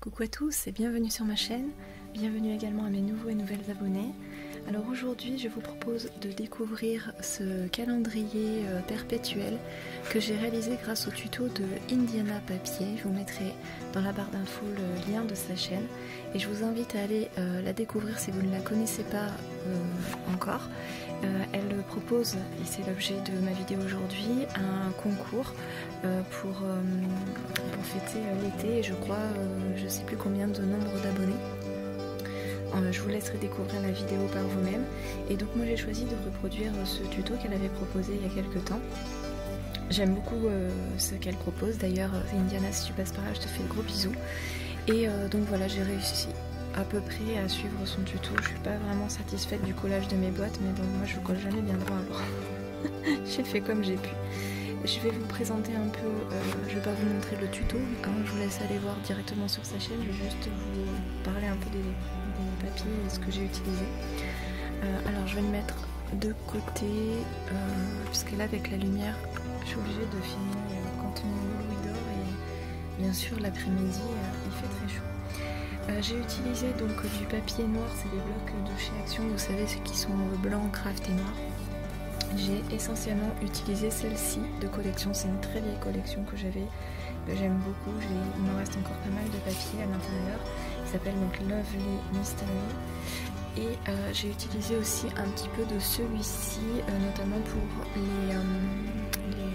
Coucou à tous et bienvenue sur ma chaîne, bienvenue également à mes nouveaux et nouvelles abonnés. Alors aujourd'hui je vous propose de découvrir ce calendrier euh, perpétuel que j'ai réalisé grâce au tuto de Indiana Papier. Je vous mettrai dans la barre d'infos le lien de sa chaîne et je vous invite à aller euh, la découvrir si vous ne la connaissez pas euh, encore. elle propose, et c'est l'objet de ma vidéo aujourd'hui, un concours pour, pour, fêter l'été et je crois, je ne sais plus combien de nombre d'abonnés. Euh, je vous laisserai découvrir la vidéo par vous-même. Et donc moi j'ai choisi de reproduire ce tuto qu'elle avait proposé il y a quelques temps. J'aime beaucoup euh, ce qu'elle propose. D'ailleurs, Indiana, si tu passes par là, je te fais de gros bisous. Et euh, donc voilà, j'ai réussi à peu près à suivre son tuto. Je suis pas vraiment satisfaite du collage de mes boîtes, mais bon, moi je colle jamais bien droit alors. j'ai fait comme j'ai pu. Je vais vous présenter un peu, je vais pas vous montrer le tuto, hein, je vous laisse aller voir directement sur sa chaîne, je vais juste vous parler un peu des, papier et ce que j'ai utilisé. Euh, alors je vais le mettre de côté, euh, puisque là avec la lumière, je suis obligée de filmer euh, quand mon louis dort et bien sûr l'après-midi il fait très chaud. j'ai utilisé donc du papier noir, c'est des blocs de chez Action, vous savez ceux qui sont blanc, craft et noir. J'ai essentiellement utilisé celle-ci de collection, c'est une très vieille collection que j'avais, que j'aime beaucoup, il me reste encore pas mal de papier à l'intérieur s'appelle donc Lovely Mystery. Et euh, j'ai utilisé aussi un petit peu de celui-ci, euh, notamment pour les, euh,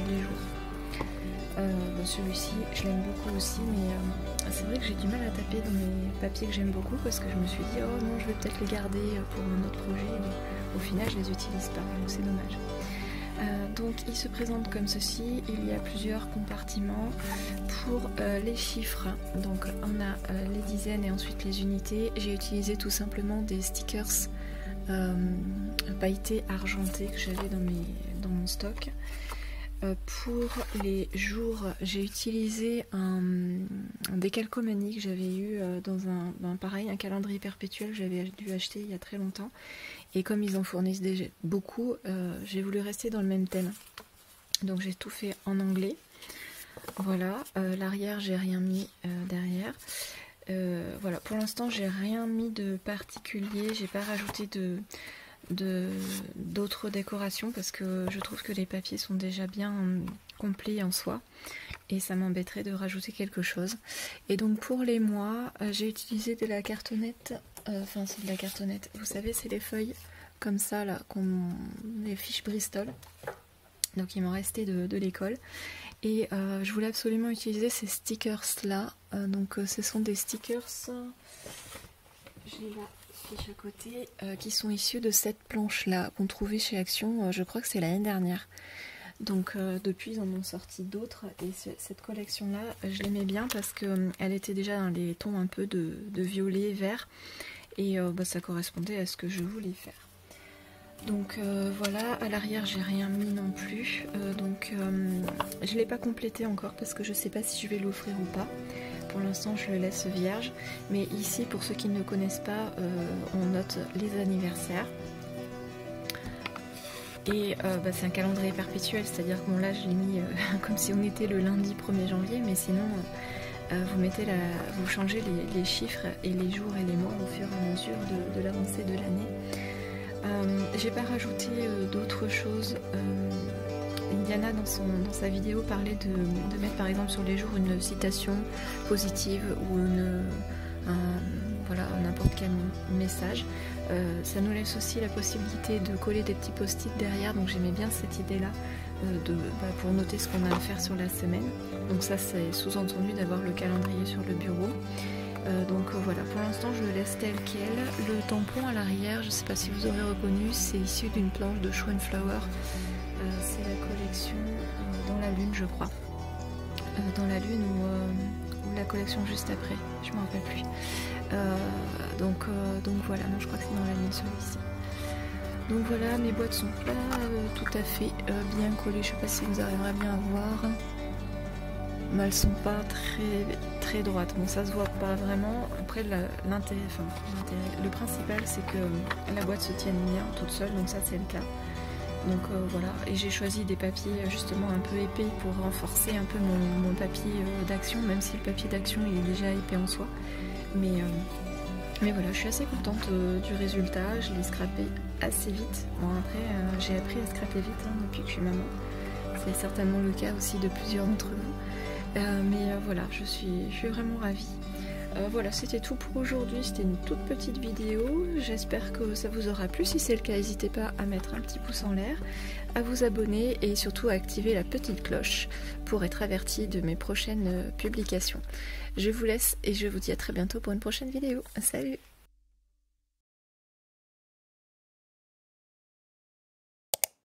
les, jours. celui-ci, je l'aime beaucoup aussi, mais c'est vrai que j'ai du mal à taper dans mes papiers que j'aime beaucoup parce que je me suis dit, oh non, je vais peut-être les garder pour un autre projet. Au final, je les utilise pas, donc c'est dommage. Euh, donc il se présente comme ceci, il y a plusieurs compartiments pour euh, les chiffres. Donc on a euh, les dizaines et ensuite les unités. J'ai utilisé tout simplement des stickers pailletés argentés que j'avais dans, dans mon stock. Pour les jours, j'ai utilisé un, décalcomanie que j'avais eu dans un, pareil, un calendrier perpétuel que j'avais dû acheter il y a très longtemps. Et comme ils en fournissent déjà beaucoup, euh, j'ai voulu rester dans le même thème. Donc j'ai tout fait en anglais. Voilà, euh, l'arrière j'ai rien mis euh, derrière. voilà, pour l'instant j'ai rien mis de particulier, j'ai pas rajouté de d'autres décorations parce que je trouve que les papiers sont déjà bien complets en soi et ça m'embêterait de rajouter quelque chose. Et donc pour les mois, j'ai utilisé de la cartonnette euh, enfin, c'est de la cartonnette. Vous savez, c'est les feuilles comme ça, là, qu'on les fiches Bristol. Donc, il m'en restait de, l'école. Et euh, je voulais absolument utiliser ces stickers-là. Euh, donc, ce sont des stickers. J'ai la côté. qui sont issus de cette planche-là qu'on trouvait chez Action. je crois que c'est l'année dernière. Donc depuis ils en ont sorti d'autres et cette collection là je l'aimais bien parce qu'elle était déjà dans les tons un peu de, violet vert et euh, bah, ça correspondait à ce que je voulais faire. Donc euh, voilà, à l'arrière j'ai rien mis non plus, euh, donc je ne l'ai pas complété encore parce que je ne sais pas si je vais l'offrir ou pas. Pour l'instant je le laisse vierge, mais ici pour ceux qui ne connaissent pas, on note les anniversaires. Et bah, c'est un calendrier perpétuel, c'est-à-dire que bon là je l'ai mis comme si on était le lundi 1er janvier, mais sinon euh, vous, mettez la, vous changez les, chiffres et les jours et les mois au fur et à mesure de, l'avancée de l'année. Euh, j'ai pas rajouté euh, d'autres choses. Indiana dans, sa vidéo parlait de, mettre par exemple sur les jours une citation positive ou une, voilà n'importe quel message. ça nous laisse aussi la possibilité de coller des petits post-it derrière, donc j'aimais bien cette idée là de, bah, pour noter ce qu'on a à faire sur la semaine. Donc ça c'est sous-entendu d'avoir le calendrier sur le bureau. Euh, donc euh, voilà, pour l'instant je le laisse tel quel. Le tampon à l'arrière, je ne sais pas si vous aurez reconnu, c'est issu d'une planche de Schoenflower. Euh, c'est la collection Dans la Lune, je crois. dans la Lune ou, la collection juste après, je ne me rappelle plus. donc, donc voilà, non, je crois que c'est dans la Lune celui-ci. Donc voilà, mes boîtes sont pas tout à fait bien collées. Je ne sais pas si vous arriverez bien à voir mais elles sont pas très très droites. Bon, ça se voit pas vraiment. Après, l'intérêt, enfin, le principal, c'est que la boîte se tienne bien toute seule, donc ça c'est le cas. Donc voilà, et j'ai choisi des papiers justement un peu épais pour renforcer un peu mon, papier d'action, même si le papier d'action il est déjà épais en soi. Mais, mais voilà, je suis assez contente du résultat, je l'ai scrappé assez vite. Bon après, j'ai appris à scraper vite hein, depuis que je suis maman. C'est certainement le cas aussi de plusieurs d'entre vous. Euh, mais euh, voilà, je suis, je suis vraiment ravie. Euh, voilà, c'était tout pour aujourd'hui. C'était une toute petite vidéo. J'espère que ça vous aura plu. Si c'est le cas, n'hésitez pas à mettre un petit pouce en l'air, à vous abonner et surtout à activer la petite cloche pour être averti de mes prochaines publications. Je vous laisse et je vous dis à très bientôt pour une prochaine vidéo. Salut